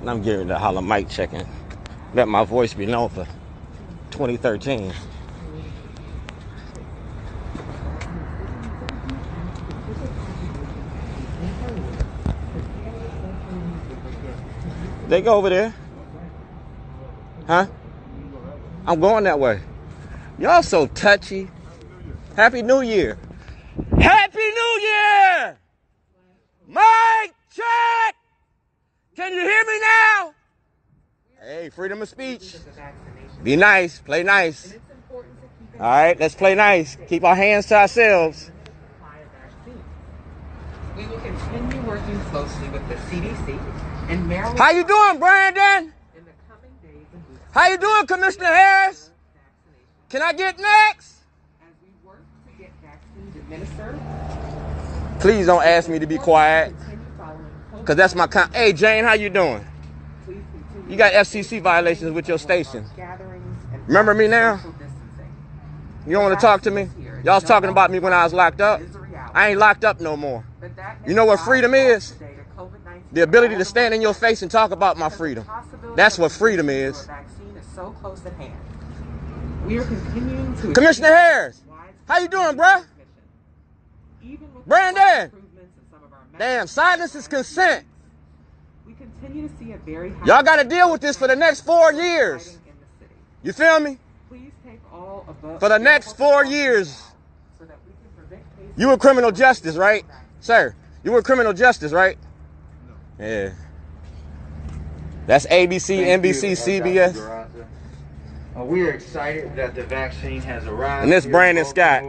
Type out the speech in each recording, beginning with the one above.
And I'm getting the holla mic checking. Let my voice be known for 2013. They go over there. Huh? I'm going that way. Y'all so touchy. Happy New Year. Happy New Year! Mic check! Can you hear me now? Hey, freedom of speech. Be nice. Play nice. All right, let's play nice. Keep our hands to ourselves. We will continue working closely with the CDC and Maryland How you doing, Brandon? in the coming days and weeks How you doing, Commissioner Harris? Can I get next? as we work to get vaccines administered. Please don't ask me to be quiet, Continue following COVID. Cause that's my con. Hey, Jane, how you doing? You got FCC violations with your station. Remember me now? You don't want to talk to me? Y'all was talking about me when I was locked up. I ain't locked up no more. You know what freedom is? today to COVID-19 The ability to stand in your face and talk about my freedom. That's what freedom is. We are continuing to Commissioner Harris, how you doing, bruh? Brandon! slight improvements in some of our Damn, silence is consent. We continue to see a very high Y'all got to deal with this for the next four years. fighting in the city. You feel me? Please take all above For the next four years. so that we can prevent cases You were criminal justice, right? Sir, you were criminal justice, right? Yeah. That's ABC, Thank NBC, you, uh, CBS. Uh, we are excited that the vaccine has arrived. And this here in Brandon Scott.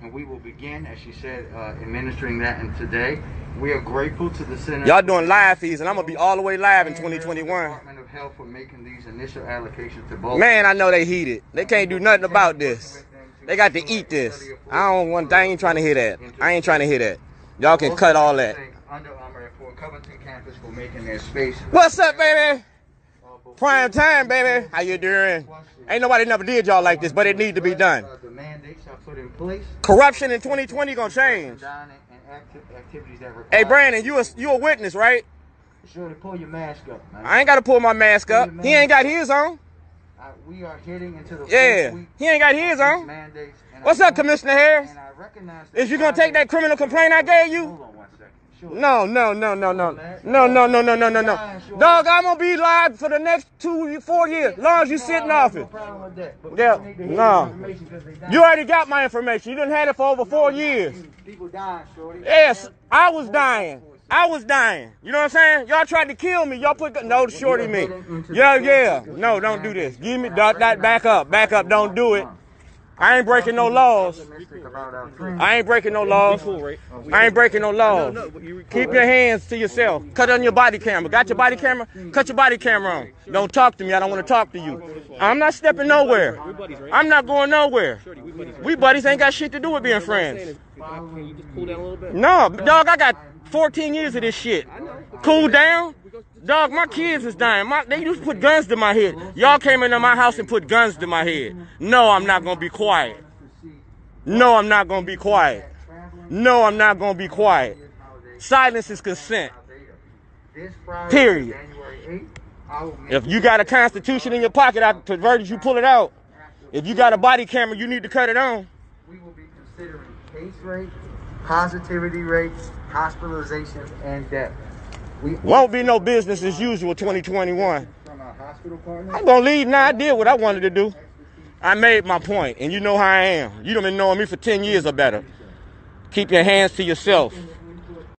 And we will begin, as she said, uh, administering that. And today, we are grateful to the Center. Y'all doing live fees, and I'm gonna be all the way live in 2021. Department of Health for making these initial allocations to both. Man, I know they heated. They can't do nothing about this. They got to eat this. I don't want. I ain't trying to hear that. I ain't trying to hear that. Y'all can cut all that. Under Armour at Port Covington campus for making their space. What's up, baby? Prime time, baby. How you doing? Ain't nobody never did y'all like this, but it need to be done. Corruption in 2020 gonna change. Hey, Brandon, you a you a witness, right? Sure to pull your mask up, man. I ain't gotta pull my mask up. He ain't got his on. We are heading into the Yeah, he ain't got his on. What's up, Commissioner Harris? Is you gonna take that criminal complaint I gave you? No, no, no, no, no, no, no, no, no, no, no, no. Dog, I'm gonna be live for the next two, four years, long as you sit in No, I have no office. problem with that, but Yeah, people need to hear no. the information 'cause they dying. You already got my information. You done had it for over four years. People dying, shorty. Yes, I was dying. I was dying. You know what I'm saying? Y'all tried to kill me. Y'all put no shorty me. Yeah, yeah. No, don't do this. Give me that back up. Back up. Don't do it. I ain't breaking no laws. About our friends. I ain't breaking no laws. I ain't breaking no laws. Keep your hands to yourself. Cut on your body camera. Got your body camera? Cut your body camera on. Don't talk to me. I don't want to talk to you. I'm not stepping nowhere. I'm not going nowhere. We buddies ain't got shit to do with being friends. No, dog, I got 14 years of this shit. Cool down? Dog, my kids is dying. My, they used to put guns to my head. Y'all came into my house and put guns to my head. No, I'm not gonna be quiet. No, I'm not gonna be quiet. No, I'm not gonna be quiet. Silence is consent. Period. January 8th, I will meet If you got a constitution in your pocket, I perverted you, pull it out. If you got a body camera, you need to cut it on. we will be considering case rate, positivity rates, hospitalizations, and death. Won't be no business as usual 2021. from our hospital partners. I'm gonna leave now. I did what I wanted to do. I made my point, and you know how I am. You done been knowing me for 10 years or better. Keep your hands to yourself.